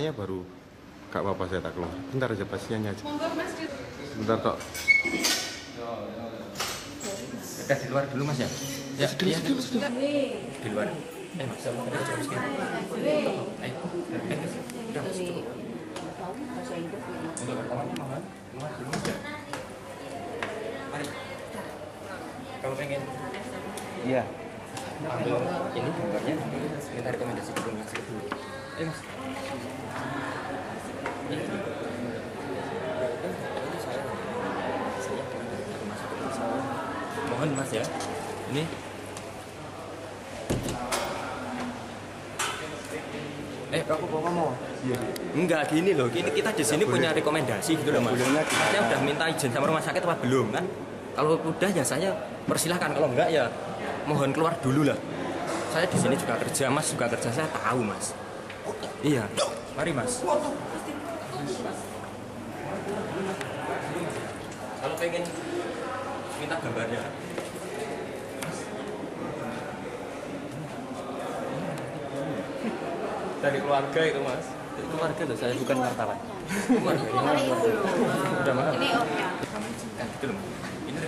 pasiennya baru gak apa-apa saya tak keluar. Bentar aja pasiennya aja. Bentar tok. Kita di luar dulu mas ya? Ya. Di luar. Eh mas, sama kita coba sekali. Ayo, eh, udah mas, cukup. Untuk pertamanya mohon keluar dulu mas ya. Mari. Kalau pengen Iya. ambil ini gambarnya, kita rekomendasi dulu mas. Eh mas. Iya. Ini saya, saya akan masuk ke pesawat. Mohon mas ya. Ini Eh, aku mau ngomong. Enggak gini loh, ini kita di sini punya rekomendasi gitu loh mas. Saya udah minta izin sama rumah sakit apa belum kan? Kalau udah ya saya persilahkan, kalau enggak ya mohon keluar dulu lah. Saya di sini juga kerja, mas juga kerja, saya tahu mas. Iya, mari mas. Kalau pengen minta gambarnya. Dari keluarga itu mas. Dari keluarga loh, saya bukan wartawan. Udah makan. Ini omnya. Eh, gitu. Ini